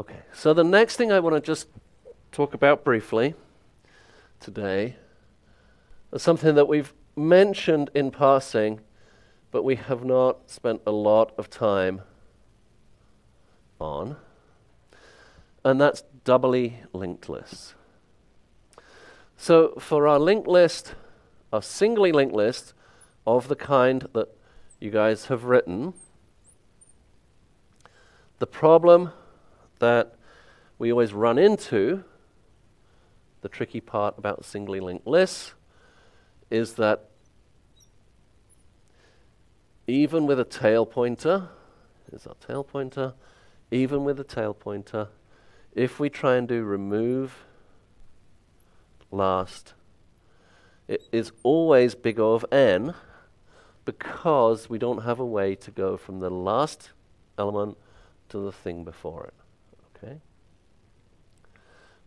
Okay, so the next thing I want to just talk about briefly today is something that we've mentioned in passing, but we have not spent a lot of time on, and that's doubly linked lists. So for our linked list, a singly linked list of the kind that you guys have written, the problem that we always run into, the tricky part about singly linked lists, is that even with a tail pointer, is our tail pointer, even with a tail pointer, if we try and do remove last, it is always big O of n because we don't have a way to go from the last element to the thing before it.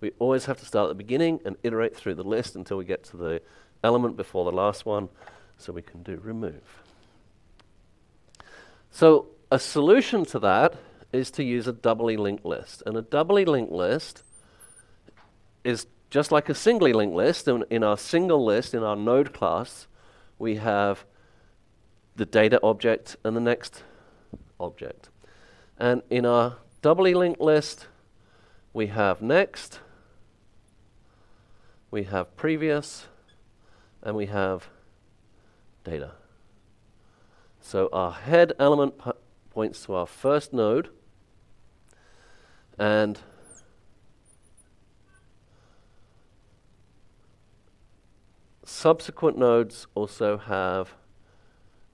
We always have to start at the beginning and iterate through the list until we get to the element before the last one, so we can do remove. So a solution to that is to use a doubly linked list. And a doubly linked list is just like a singly linked list. In, in our single list, in our node class, we have the data object and the next object. And in our doubly linked list, we have next, we have previous, and we have data. So our head element points to our first node, and subsequent nodes also have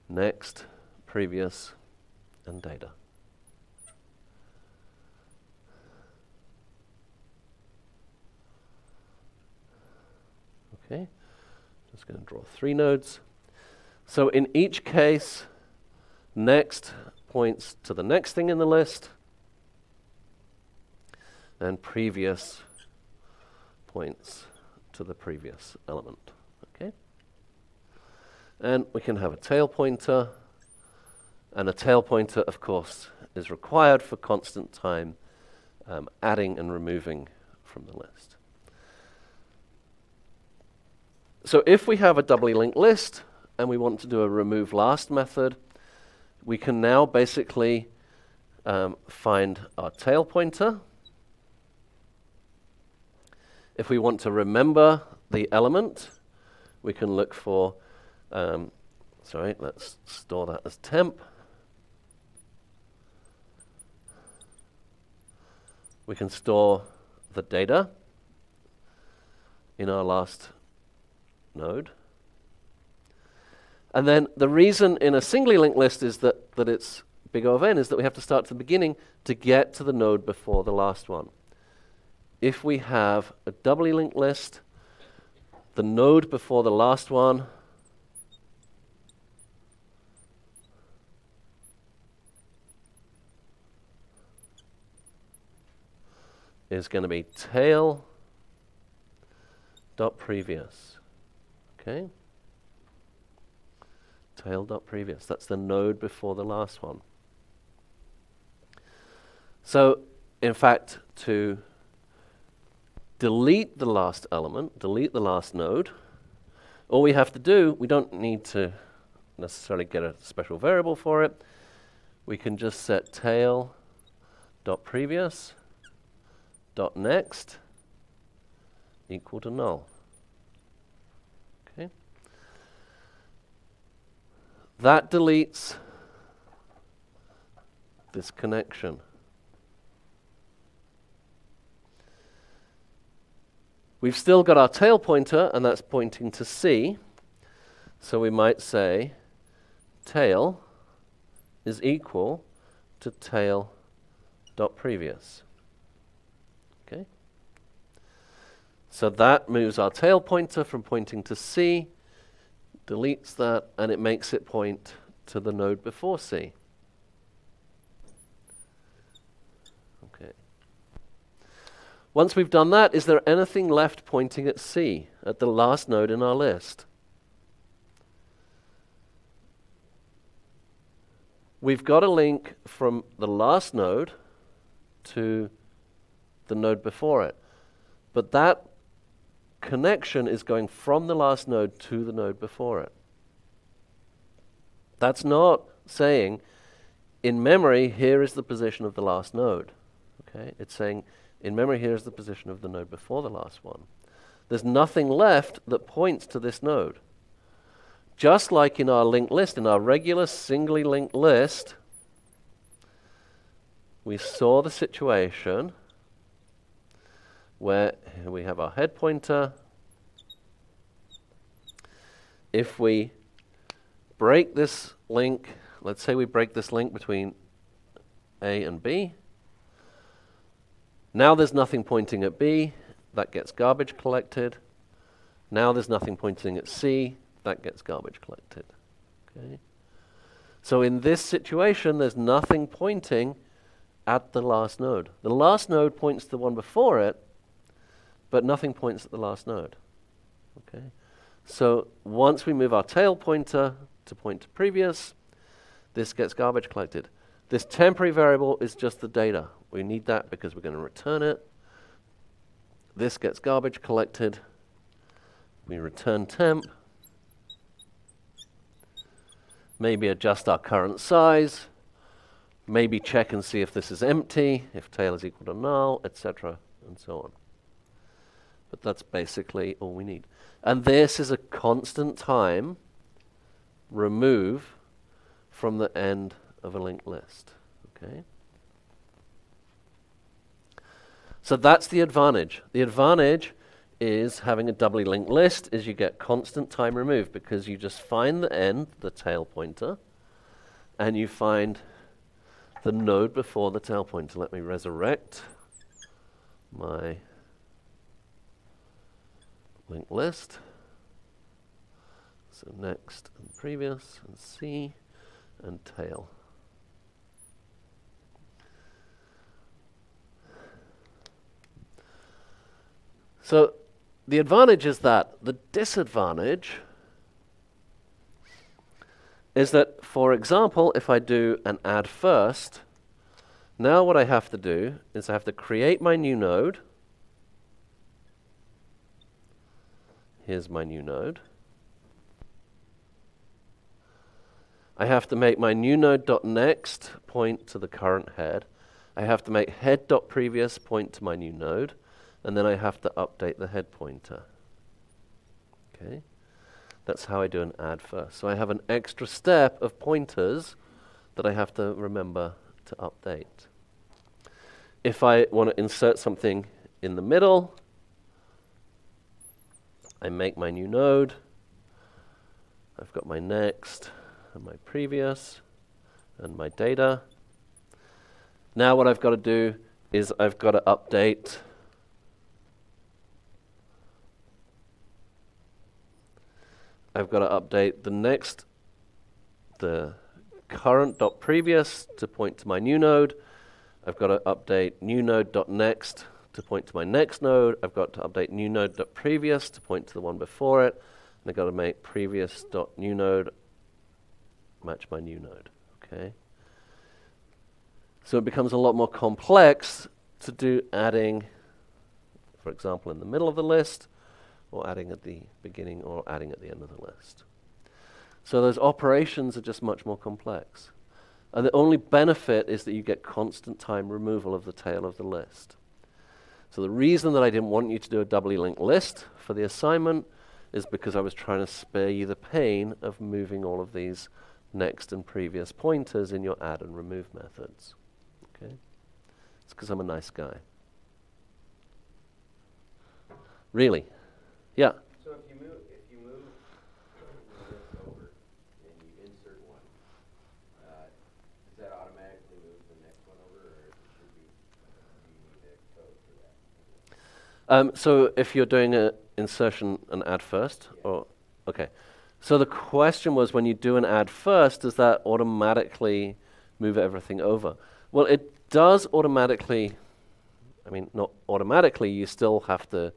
next, previous, and data. Okay, just going to draw three nodes. So in each case, next points to the next thing in the list, and previous points to the previous element. Okay? And we can have a tail pointer, and a tail pointer, of course, is required for constant time um, adding and removing from the list. So if we have a doubly linked list and we want to do a remove last method, we can now basically um, find our tail pointer, if we want to remember the element, we can look for, um, sorry, let's store that as temp. We can store the data in our last node. And then the reason in a singly linked list is that, that it's big O of n is that we have to start at the beginning to get to the node before the last one if we have a doubly linked list, the node before the last one is going to be tail dot previous. Okay? Tail dot previous. That's the node before the last one. So, in fact, to delete the last element, delete the last node. All we have to do, we don't need to necessarily get a special variable for it. We can just set tail dot previous dot next equal to null. Okay. That deletes this connection. We've still got our tail pointer, and that's pointing to C. So we might say tail is equal to tail dot previous. Okay? So that moves our tail pointer from pointing to C, deletes that, and it makes it point to the node before C. Okay. Once we've done that, is there anything left pointing at C, at the last node in our list? We've got a link from the last node to the node before it. But that connection is going from the last node to the node before it. That's not saying in memory, here is the position of the last node. Okay? It's saying in memory, here is the position of the node before the last one. There's nothing left that points to this node. Just like in our linked list, in our regular singly linked list, we saw the situation where we have our head pointer. If we break this link, let's say we break this link between A and B. Now there's nothing pointing at B, that gets garbage collected. Now there's nothing pointing at C, that gets garbage collected. Okay? So in this situation, there's nothing pointing at the last node. The last node points to the one before it, but nothing points at the last node. Okay? So once we move our tail pointer to point to previous, this gets garbage collected. This temporary variable is just the data. We need that because we're going to return it. This gets garbage collected. We return temp. Maybe adjust our current size. Maybe check and see if this is empty, if tail is equal to null, etc., and so on. But that's basically all we need. And this is a constant time remove from the end of a linked list. Okay? So that's the advantage. The advantage is having a doubly linked list is you get constant time removed because you just find the end, the tail pointer, and you find the node before the tail pointer. Let me resurrect my linked list. So next and previous and C and tail. So the advantage is that. The disadvantage is that, for example, if I do an add first, now what I have to do is I have to create my new node. Here's my new node. I have to make my new node.next point to the current head. I have to make head.previous point to my new node and then I have to update the head pointer. Okay? That's how I do an add first. So I have an extra step of pointers that I have to remember to update. If I want to insert something in the middle, I make my new node. I've got my next and my previous and my data. Now what I've got to do is I've got to update I've got to update the next, the current dot previous to point to my new node. I've got to update new node dot next to point to my next node. I've got to update new node dot previous to point to the one before it. And I've got to make previous dot new node match my new node. Okay. So it becomes a lot more complex to do adding, for example, in the middle of the list or adding at the beginning or adding at the end of the list. So those operations are just much more complex. And the only benefit is that you get constant time removal of the tail of the list. So the reason that I didn't want you to do a doubly linked list for the assignment is because I was trying to spare you the pain of moving all of these next and previous pointers in your add and remove methods. Okay? It's because I'm a nice guy. Really? Yeah. So if you move, if you move this over and you insert one, uh, does that automatically move the next one over, or should we, do you need a code for that? Um, so if you're doing an insertion and add first, Yeah. or okay. So the question was, when you do an add first, does that automatically move everything over? Well, it does automatically. I mean, not automatically. You still have to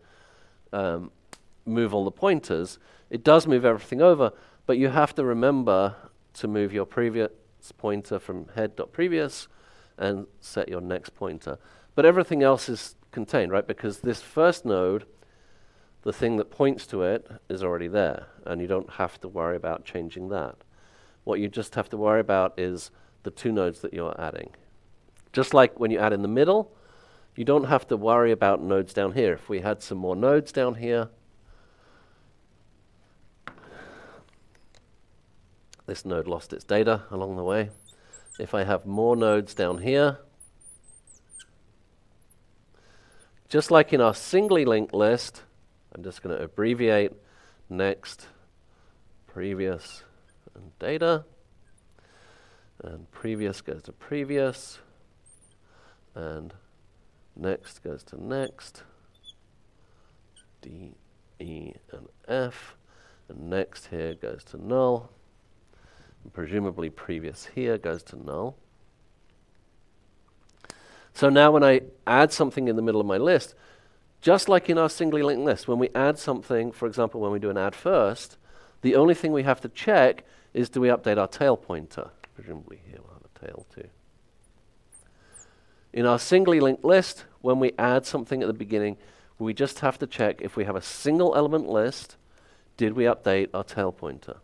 um, move all the pointers. It does move everything over, but you have to remember to move your previous pointer from head.previous and set your next pointer. But everything else is contained, right? Because this first node, the thing that points to it, is already there, and you don't have to worry about changing that. What you just have to worry about is the two nodes that you're adding. Just like when you add in the middle, you don't have to worry about nodes down here. If we had some more nodes down here, this node lost its data along the way. If I have more nodes down here, just like in our singly linked list, I'm just going to abbreviate next, previous, and data. And previous goes to previous. And next goes to next. D, E, and F. And next here goes to null. And presumably previous here goes to null. So now when I add something in the middle of my list, just like in our singly linked list, when we add something, for example, when we do an add first, the only thing we have to check is do we update our tail pointer? Presumably here we'll have a tail too. In our singly linked list, when we add something at the beginning, we just have to check if we have a single element list, did we update our tail pointer?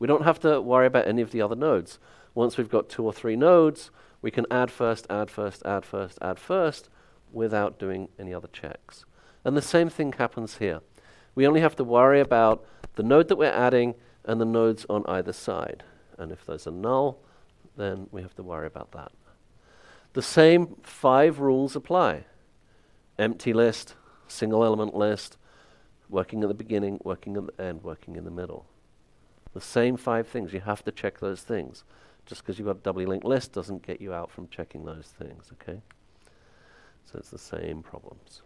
We don't have to worry about any of the other nodes. Once we've got two or three nodes, we can add first, add first, add first, add first, without doing any other checks. And the same thing happens here. We only have to worry about the node that we're adding and the nodes on either side. And if those are null, then we have to worry about that. The same five rules apply. Empty list, single element list, working at the beginning, working at the end, working in the middle. The same five things. You have to check those things. Just because you've got a doubly linked list doesn't get you out from checking those things, okay? So it's the same problems.